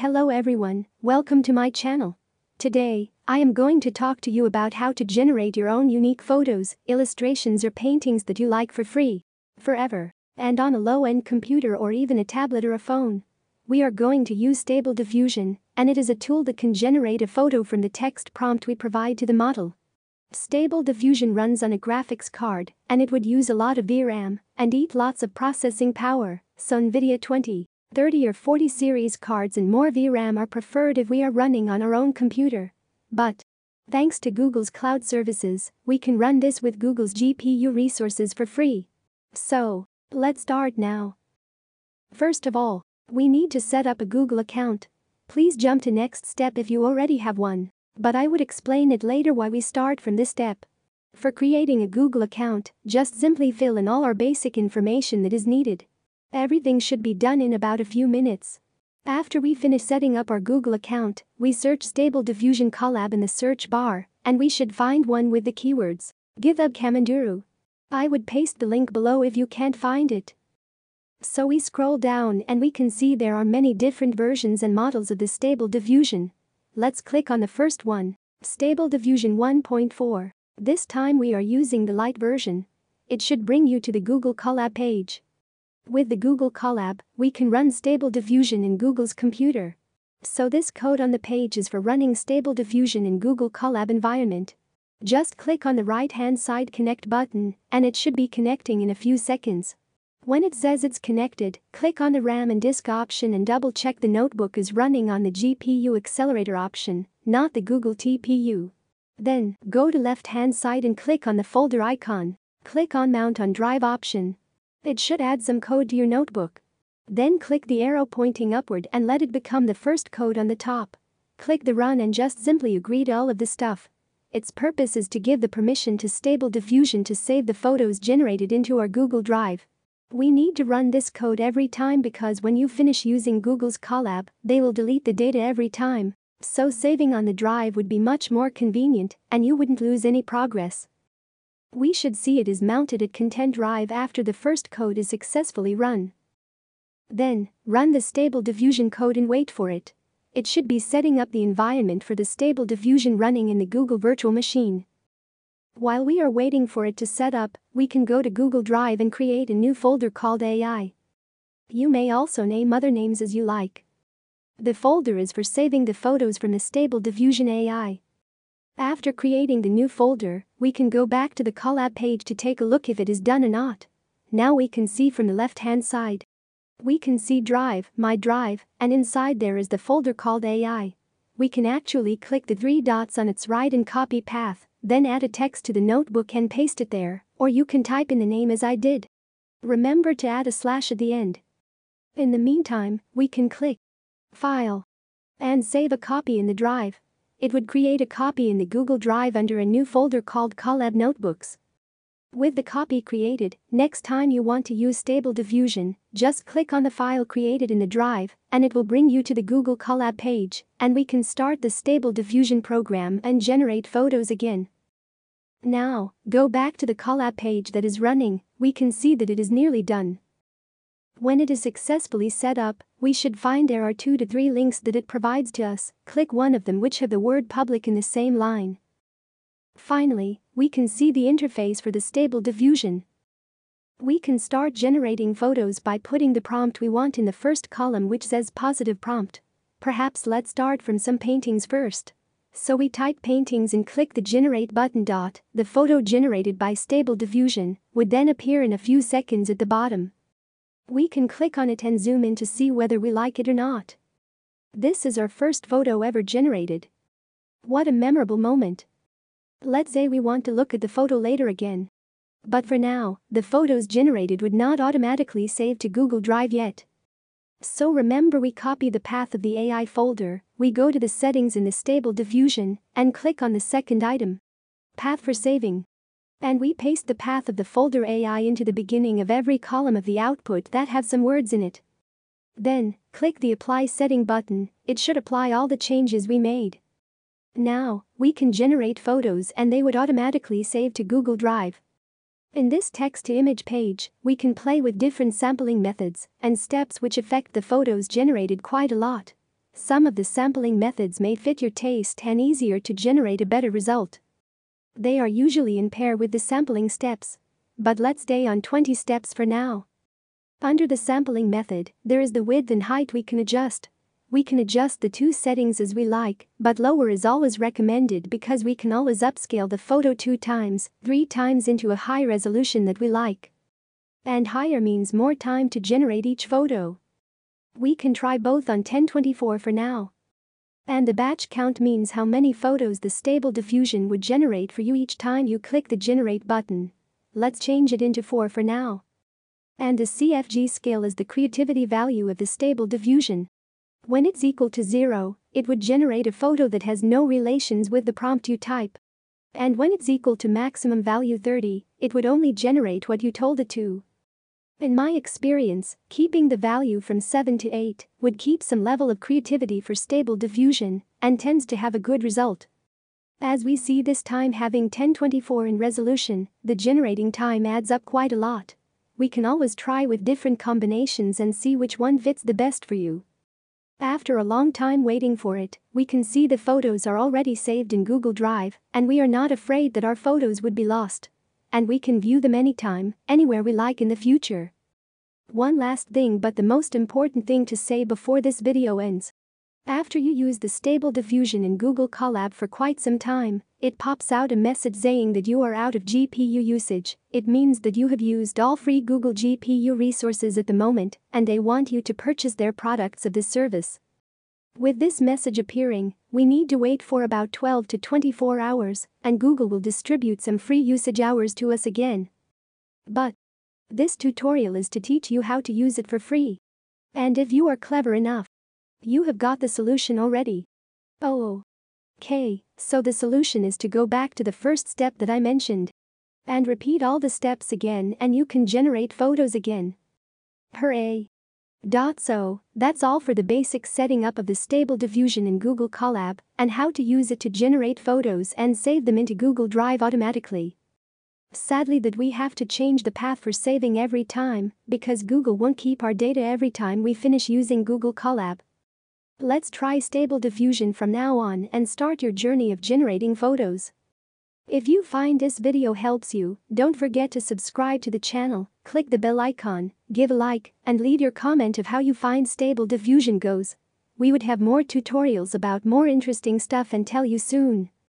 Hello everyone, welcome to my channel. Today, I am going to talk to you about how to generate your own unique photos, illustrations or paintings that you like for free, forever, and on a low-end computer or even a tablet or a phone. We are going to use Stable Diffusion, and it is a tool that can generate a photo from the text prompt we provide to the model. Stable Diffusion runs on a graphics card, and it would use a lot of VRAM and eat lots of processing power, so NVIDIA 20 30 or 40 series cards and more VRAM are preferred if we are running on our own computer. But, thanks to Google's cloud services, we can run this with Google's GPU resources for free. So, let's start now. First of all, we need to set up a Google account. Please jump to next step if you already have one, but I would explain it later why we start from this step. For creating a Google account, just simply fill in all our basic information that is needed. Everything should be done in about a few minutes. After we finish setting up our Google account, we search Stable Diffusion Colab in the search bar, and we should find one with the keywords GitHub camenduru. I would paste the link below if you can't find it. So we scroll down and we can see there are many different versions and models of the Stable Diffusion. Let's click on the first one, Stable Diffusion 1.4. This time we are using the light version. It should bring you to the Google Colab page. With the Google Colab, we can run Stable Diffusion in Google's computer. So this code on the page is for running Stable Diffusion in Google Colab environment. Just click on the right-hand side connect button and it should be connecting in a few seconds. When it says it's connected, click on the RAM and disk option and double check the notebook is running on the GPU accelerator option, not the Google TPU. Then, go to left-hand side and click on the folder icon. Click on Mount on Drive option it should add some code to your notebook. Then click the arrow pointing upward and let it become the first code on the top. Click the run and just simply agree to all of the stuff. Its purpose is to give the permission to Stable Diffusion to save the photos generated into our Google Drive. We need to run this code every time because when you finish using Google's Colab, they will delete the data every time. So saving on the drive would be much more convenient and you wouldn't lose any progress. We should see it is mounted at Content Drive after the first code is successfully run. Then, run the Stable Diffusion code and wait for it. It should be setting up the environment for the Stable Diffusion running in the Google Virtual Machine. While we are waiting for it to set up, we can go to Google Drive and create a new folder called AI. You may also name other names as you like. The folder is for saving the photos from the Stable Diffusion AI. After creating the new folder, we can go back to the Colab page to take a look if it is done or not. Now we can see from the left-hand side. We can see Drive, My Drive, and inside there is the folder called AI. We can actually click the three dots on its right and copy path, then add a text to the notebook and paste it there, or you can type in the name as I did. Remember to add a slash at the end. In the meantime, we can click File and save a copy in the drive it would create a copy in the Google Drive under a new folder called Colab Notebooks. With the copy created, next time you want to use Stable Diffusion, just click on the file created in the drive and it will bring you to the Google Colab page and we can start the Stable Diffusion program and generate photos again. Now, go back to the Colab page that is running, we can see that it is nearly done. When it is successfully set up, we should find there are two to three links that it provides to us, click one of them which have the word public in the same line. Finally, we can see the interface for the stable diffusion. We can start generating photos by putting the prompt we want in the first column which says positive prompt. Perhaps let's start from some paintings first. So we type paintings and click the generate button. Dot, the photo generated by stable diffusion would then appear in a few seconds at the bottom. We can click on it and zoom in to see whether we like it or not. This is our first photo ever generated. What a memorable moment. Let's say we want to look at the photo later again. But for now, the photos generated would not automatically save to Google Drive yet. So remember we copy the path of the AI folder, we go to the settings in the stable diffusion, and click on the second item. Path for saving. And we paste the path of the folder AI into the beginning of every column of the output that have some words in it. Then, click the Apply Setting button, it should apply all the changes we made. Now, we can generate photos and they would automatically save to Google Drive. In this text-to-image page, we can play with different sampling methods and steps which affect the photos generated quite a lot. Some of the sampling methods may fit your taste and easier to generate a better result. They are usually in pair with the sampling steps. But let's stay on 20 steps for now. Under the sampling method, there is the width and height we can adjust. We can adjust the two settings as we like, but lower is always recommended because we can always upscale the photo two times, three times into a high resolution that we like. And higher means more time to generate each photo. We can try both on 1024 for now. And the batch count means how many photos the stable diffusion would generate for you each time you click the generate button. Let's change it into 4 for now. And the CFG scale is the creativity value of the stable diffusion. When it's equal to 0, it would generate a photo that has no relations with the prompt you type. And when it's equal to maximum value 30, it would only generate what you told it to. In my experience, keeping the value from 7 to 8 would keep some level of creativity for stable diffusion and tends to have a good result. As we see this time having 1024 in resolution, the generating time adds up quite a lot we can always try with different combinations and see which one fits the best for you. After a long time waiting for it, we can see the photos are already saved in Google Drive, and we are not afraid that our photos would be lost. And we can view them anytime, anywhere we like in the future. One last thing but the most important thing to say before this video ends. After you use the Stable Diffusion in Google Colab for quite some time, it pops out a message saying that you are out of GPU usage. It means that you have used all free Google GPU resources at the moment and they want you to purchase their products of this service. With this message appearing, we need to wait for about 12 to 24 hours and Google will distribute some free usage hours to us again. But this tutorial is to teach you how to use it for free. And if you are clever enough, you have got the solution already. Oh. Okay, so the solution is to go back to the first step that I mentioned. And repeat all the steps again and you can generate photos again. Hooray! So, that's all for the basic setting up of the stable diffusion in Google Colab and how to use it to generate photos and save them into Google Drive automatically. Sadly that we have to change the path for saving every time because Google won't keep our data every time we finish using Google Colab. Let's try Stable Diffusion from now on and start your journey of generating photos. If you find this video helps you, don't forget to subscribe to the channel, click the bell icon, give a like, and leave your comment of how you find Stable Diffusion goes. We would have more tutorials about more interesting stuff and tell you soon.